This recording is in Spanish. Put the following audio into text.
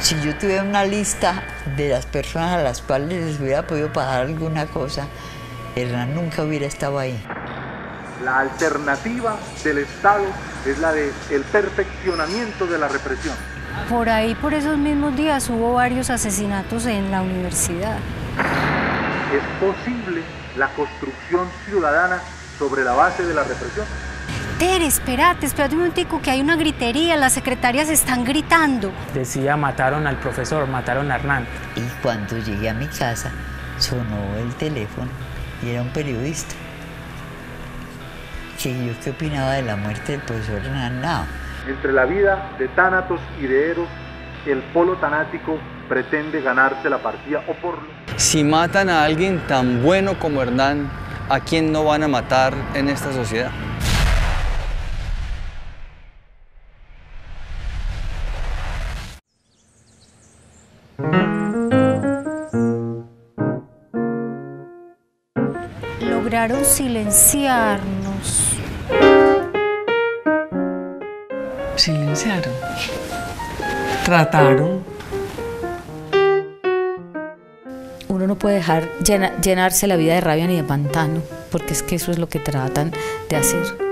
Si yo tuviera una lista de las personas a las cuales les hubiera podido pagar alguna cosa, Hernán nunca hubiera estado ahí. La alternativa del Estado es la del el perfeccionamiento de la represión. Por ahí, por esos mismos días, hubo varios asesinatos en la universidad. Es posible la construcción ciudadana sobre la base de la represión. Tere, espérate, espérate un momentico que hay una gritería, las secretarias están gritando. Decía, mataron al profesor, mataron a Hernán. Y cuando llegué a mi casa, sonó el teléfono y era un periodista. Que yo qué opinaba de la muerte del profesor Hernán Nao. Entre la vida de Tánatos y de Eros, el polo tanático pretende ganarse la partida o por Si matan a alguien tan bueno como Hernán, ¿a quién no van a matar en esta sociedad? Lograron silenciarnos. Silenciaron. Trataron. Uno no puede dejar llena- llenarse la vida de rabia ni de pantano, porque es que eso es lo que tratan de hacer.